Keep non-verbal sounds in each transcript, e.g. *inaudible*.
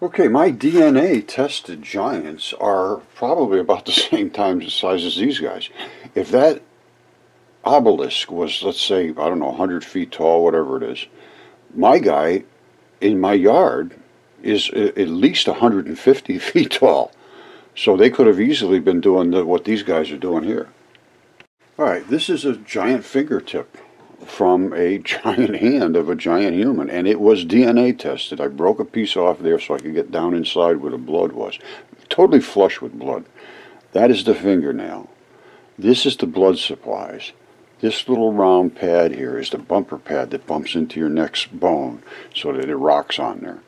Okay, my DNA tested giants are probably about the *laughs* same time size as these guys. If that obelisk was, let's say, I don't know, 100 feet tall, whatever it is, my guy in my yard is at least 150 *laughs* feet tall. So they could have easily been doing the, what these guys are doing here. All right, this is a giant fingertip from a *laughs* giant hand of a giant human, and it was DNA tested. I broke a piece off there so I could get down inside where the blood was. Totally flush with blood. That is the fingernail. This is the blood supplies. This little round pad here is the bumper pad that bumps into your neck's bone so that it rocks on there.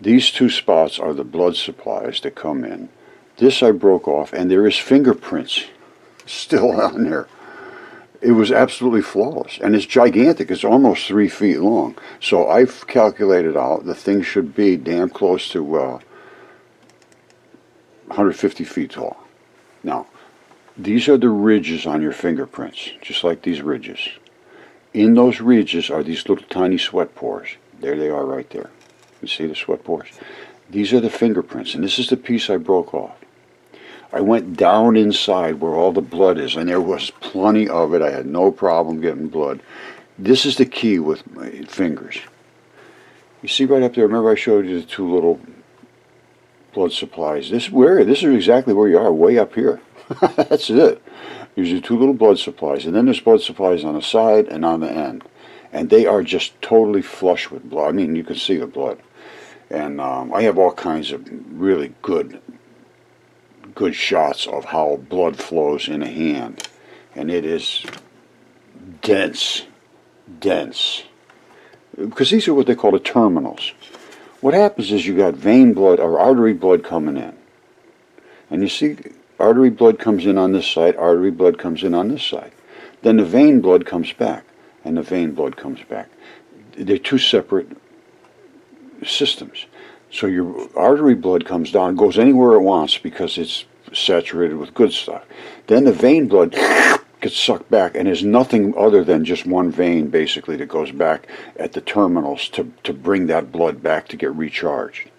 These two spots are the blood supplies that come in. This I broke off, and there is fingerprints *laughs* still on there. It was absolutely flawless, and it's gigantic. It's almost three feet long. So I've calculated out the thing should be damn close to uh, 150 feet tall. Now, these are the ridges on your fingerprints, just like these ridges. In those ridges are these little tiny sweat pores. There they are right there. You see the sweat pores? These are the fingerprints, and this is the piece I broke off. I went down inside where all the blood is, and there was plenty of it. I had no problem getting blood. This is the key with my fingers. You see right up there, remember I showed you the two little blood supplies. This where this is exactly where you are, way up here. *laughs* That's it. There's your two little blood supplies, and then there's blood supplies on the side and on the end. And they are just totally flush with blood. I mean, you can see the blood. And um, I have all kinds of really good, good shots of how blood flows in a hand. And it is dense, dense. Because these are what they call the terminals. What happens is you got vein blood or artery blood coming in. And you see artery blood comes in on this side, artery blood comes in on this side. Then the vein blood comes back, and the vein blood comes back. They're two separate systems. So your artery blood comes down, goes anywhere it wants because it's saturated with good stuff. Then the vein blood *coughs* gets sucked back, and is nothing other than just one vein basically that goes back at the terminals to, to bring that blood back to get recharged.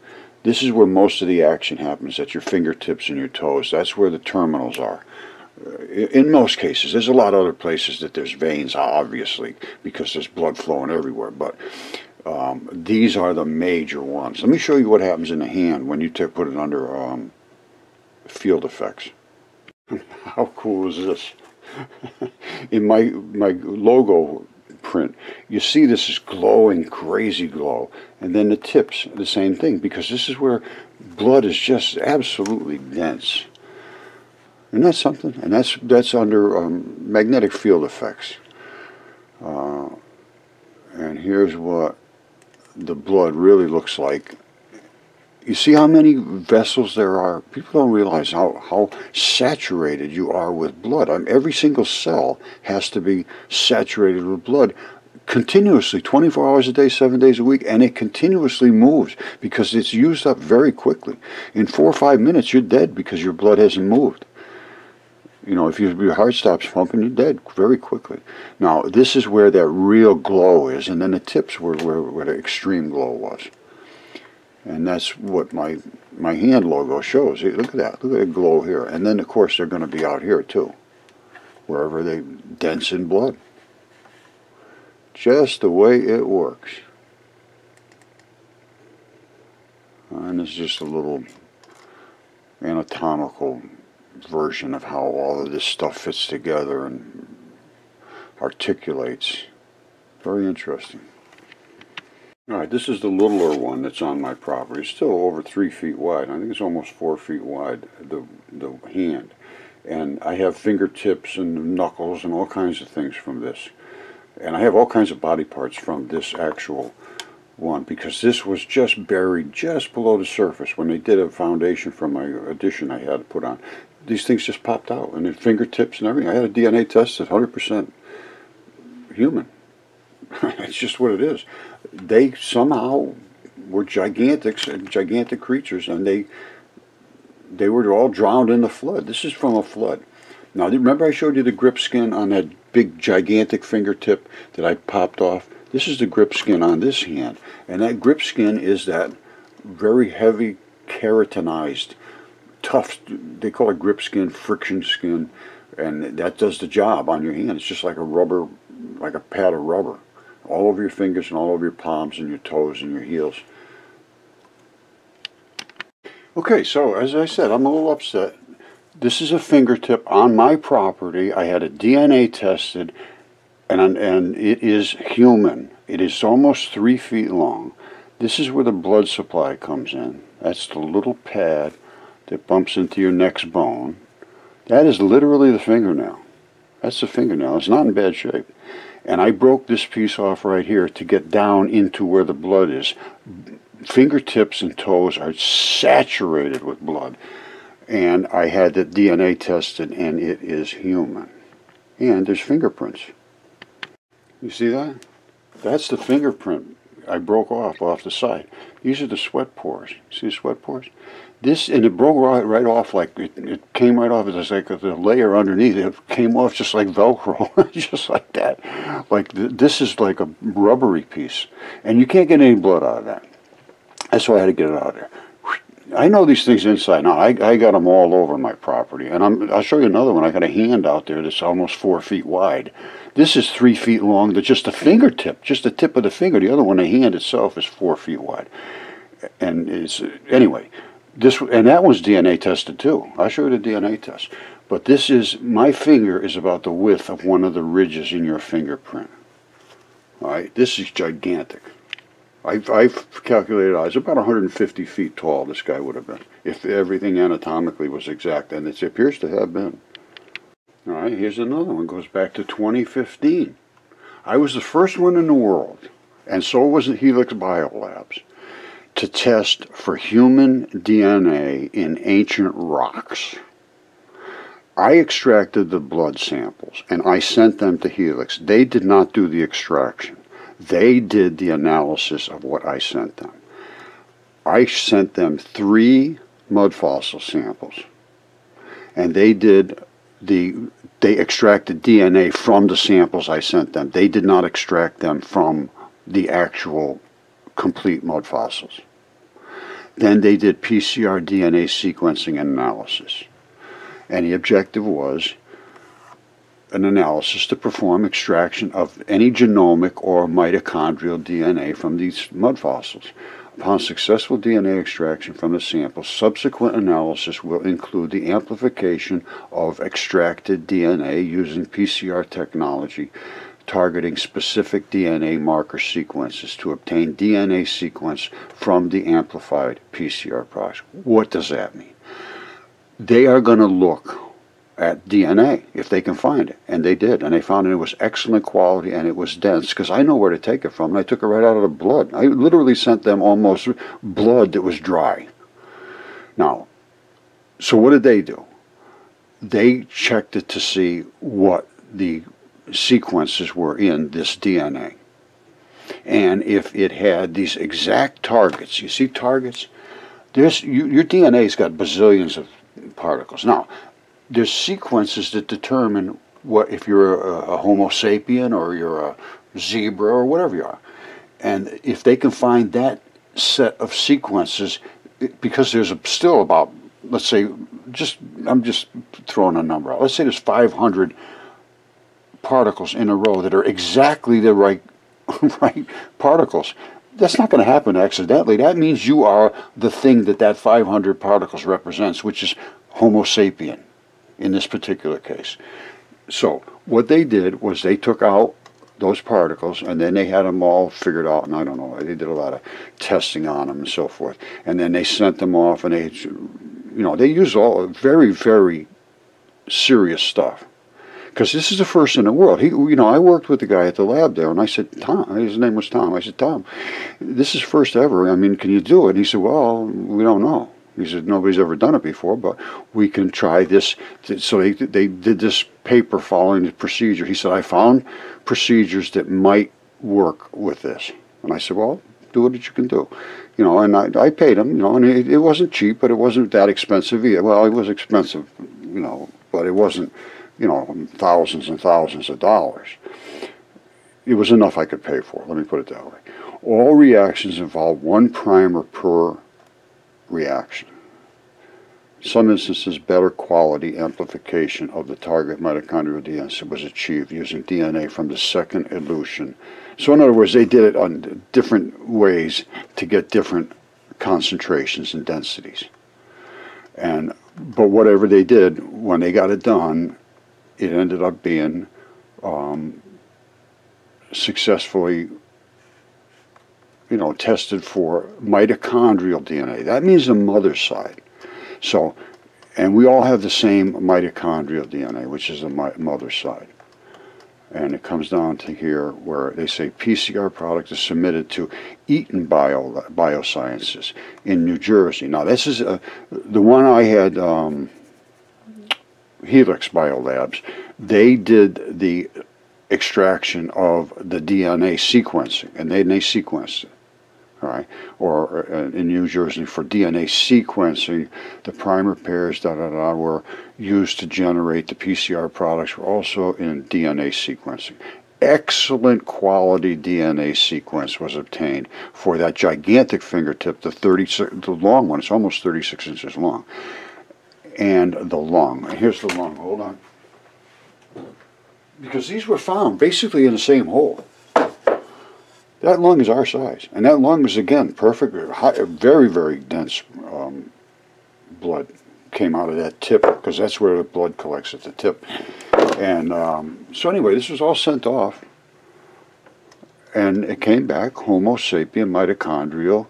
This is where most of the action happens, at your fingertips and your toes. That's where the terminals are. Uh, in most cases, there's a lot of other places that there's veins, obviously, because there's blood flowing everywhere. But um, these are the major ones. Let me show you what happens in the hand when you put it under um, field effects. *laughs* How cool is this? *laughs* in my my logo print. You see this is glowing, crazy glow. And then the tips, the same thing, because this is where blood is just absolutely dense. Isn't that something? And that's, that's under um, magnetic field effects. Uh, and here's what the blood really looks like. You see how many vessels there are? People don't realize how, how saturated you are with blood. I mean, every single cell has to be saturated with blood continuously, 24 hours a day, seven days a week, and it continuously moves because it's used up very quickly. In four or five minutes, you're dead because your blood hasn't moved. You know, if your heart stops pumping, you're dead very quickly. Now, this is where that real glow is, and then the tips were where, where the extreme glow was. And that's what my my hand logo shows. Look at that. Look at the glow here. And then, of course, they're going to be out here, too, wherever they dense in blood just the way it works. And it's just a little anatomical version of how all of this stuff fits together and articulates. Very interesting. Alright, this is the littler one that's on my property. It's still over three feet wide. I think it's almost four feet wide, the, the hand. And I have fingertips and knuckles and all kinds of things from this. And I have all kinds of body parts from this actual one because this was just buried just below the surface when they did a foundation for my addition I had to put on. These things just popped out and the fingertips and everything. I had a DNA test at 100% human. *laughs* it's just what it is. They somehow were gigantic, gigantic creatures and they they were all drowned in the flood. This is from a flood. Now, remember I showed you the grip skin on that big gigantic fingertip that I popped off? This is the grip skin on this hand. And that grip skin is that very heavy keratinized, tough, they call it grip skin, friction skin, and that does the job on your hand. It's just like a rubber, like a pad of rubber, all over your fingers and all over your palms and your toes and your heels. Okay, so as I said, I'm a little upset. This is a fingertip on my property. I had a DNA tested, and, and it is human. It is almost three feet long. This is where the blood supply comes in. That's the little pad that bumps into your next bone. That is literally the fingernail. That's the fingernail. It's not in bad shape. And I broke this piece off right here to get down into where the blood is. Fingertips and toes are saturated with blood. And I had the DNA tested, and it is human. And there's fingerprints. You see that? That's the fingerprint I broke off off the side. These are the sweat pores. See the sweat pores? This, and it broke right, right off like, it, it came right off. It's like the layer underneath. It came off just like Velcro, *laughs* just like that. Like, th this is like a rubbery piece. And you can't get any blood out of that. That's why I had to get it out of there. I know these things inside now. I, I got them all over my property. And I'm, I'll show you another one. I got a hand out there that's almost four feet wide. This is three feet long, but just a fingertip, just the tip of the finger. The other one, the hand itself, is four feet wide. And it's, anyway, this and that was DNA tested too. I'll show you the DNA test. But this is, my finger is about the width of one of the ridges in your fingerprint. All right, this is gigantic. I've, I've calculated I was about 150 feet tall, this guy would have been, if everything anatomically was exact, and it appears to have been. All right, here's another one, goes back to 2015. I was the first one in the world, and so was the Helix Biolabs, to test for human DNA in ancient rocks. I extracted the blood samples and I sent them to Helix. They did not do the extraction. They did the analysis of what I sent them. I sent them three mud fossil samples, and they did the they extracted DNA from the samples I sent them. They did not extract them from the actual complete mud fossils. Then they did PCR DNA sequencing and analysis. And the objective was an analysis to perform extraction of any genomic or mitochondrial DNA from these mud fossils. Upon successful DNA extraction from the sample, subsequent analysis will include the amplification of extracted DNA using PCR technology targeting specific DNA marker sequences to obtain DNA sequence from the amplified PCR products. What does that mean? They are going to look at DNA if they can find it. And they did. And they found it, was excellent quality and it was dense because I know where to take it from. And I took it right out of the blood. I literally sent them almost blood that was dry. Now, so what did they do? They checked it to see what the sequences were in this DNA. And if it had these exact targets, you see targets? There's, you, your DNA's got bazillions of particles. Now, there's sequences that determine what if you're a, a, Homo sapien or you're a zebra or whatever you are, and if they can find that set of sequences, because there's a, still about let's say just I'm just throwing a number out. Let's say there's 500 particles in a row that are exactly the right *laughs* right particles. That's not going to happen accidentally. That means you are the thing that that 500 particles represents, which is Homo sapien in this particular case. So what they did was they took out those particles and then they had them all figured out and I don't know they did a lot of testing on them and so forth. And then they sent them off and they you know they used all very very serious stuff. Because this is the first in the world. He you know I worked with the guy at the lab there and I said Tom his name was Tom. I said Tom this is first ever. I mean can you do it? And he said well we don't know he said, nobody's ever done it before, but we can try this. So they, they did this paper following the procedure. He said, I found procedures that might work with this. And I said, well, do what you can do. You know, and I, I paid him, you know, and it, it wasn't cheap, but it wasn't that expensive either. Well, it was expensive, you know, but it wasn't, you know, thousands and thousands of dollars. It was enough I could pay for, let me put it that way. All reactions involve one primer per reaction. Some instances, better quality amplification of the target mitochondrial DNA was achieved using DNA from the second elution. So, in other words, they did it on different ways to get different concentrations and densities. And but whatever they did, when they got it done, it ended up being um, successfully, you know, tested for mitochondrial DNA. That means the mother side. So, and we all have the same mitochondrial DNA, which is the mother side. And it comes down to here where they say PCR product is submitted to Eton Bio, Biosciences in New Jersey. Now, this is a, the one I had, um, Helix Biolabs. They did the extraction of the DNA sequencing, and they, they sequenced it all right, or uh, in New Jersey for DNA sequencing, the primer pairs da da da were used to generate the PCR products. Were also in DNA sequencing. Excellent quality DNA sequence was obtained for that gigantic fingertip, the 30, the long one. It's almost 36 inches long, and the lung. Here's the lung. Hold on, because these were found basically in the same hole. That lung is our size, and that lung is again perfect, high, very very dense um, blood came out of that tip because that's where the blood collects at the tip. And um, so anyway, this was all sent off, and it came back Homo sapien mitochondrial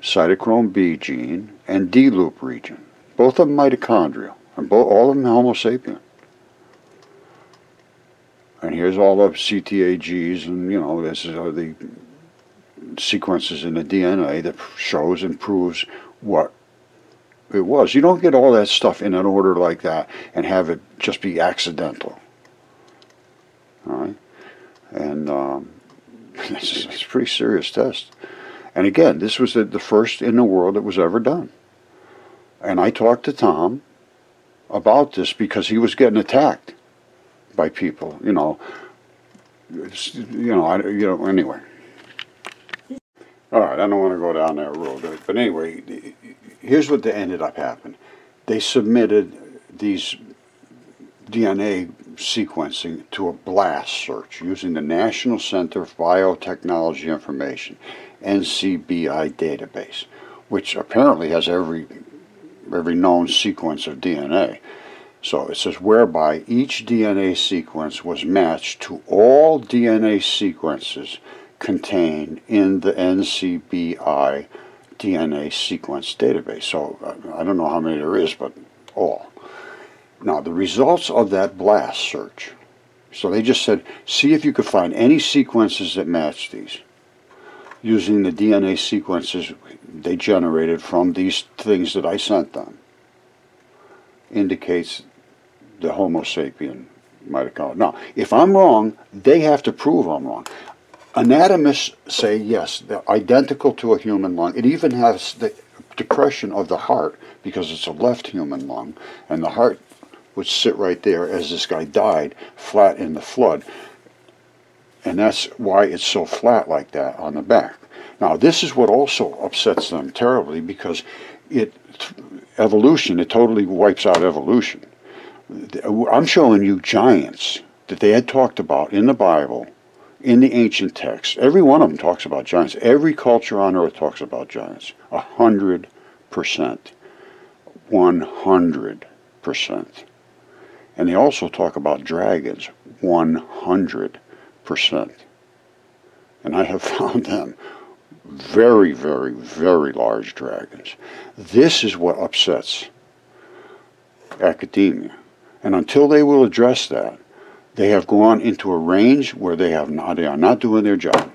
cytochrome B gene and D loop region, both of them mitochondrial, and both all of them Homo sapien and here's all the CTAGs, and you know, this is the sequences in the DNA that shows and proves what it was. You don't get all that stuff in an order like that and have it just be accidental. All right? And um, *laughs* it's, it's a pretty serious test. And again, this was the, the first in the world that was ever done. And I talked to Tom about this because he was getting attacked by people, you know. you know, I, you know, anyway. All right, I don't want to go down that road, but anyway, here's what ended up happening. They submitted these DNA sequencing to a BLAST search using the National Center for Biotechnology Information, NCBI database, which apparently has every every known sequence of DNA. So it says whereby each DNA sequence was matched to all DNA sequences contained in the NCBI DNA sequence database. So uh, I don't know how many there is, but all. Now the results of that blast search. So they just said, see if you could find any sequences that match these using the DNA sequences they generated from these things that I sent them indicates the Homo sapien mitochondria. Now, if I'm wrong, they have to prove I'm wrong. Anatomists say yes, they're identical to a human lung. It even has the depression of the heart because it's a left human lung, and the heart would sit right there as this guy died, flat in the flood. And that's why it's so flat like that on the back. Now, this is what also upsets them terribly because it evolution, it totally wipes out evolution. I'm showing you giants that they had talked about in the Bible, in the ancient texts. Every one of them talks about giants. Every culture on earth talks about giants. A hundred percent. One hundred percent. And they also talk about dragons. One hundred percent. And I have *laughs* found them very, very, very large dragons. This is what upsets academia. And until they will address that, they have gone into a range where they have not, they are not doing their job.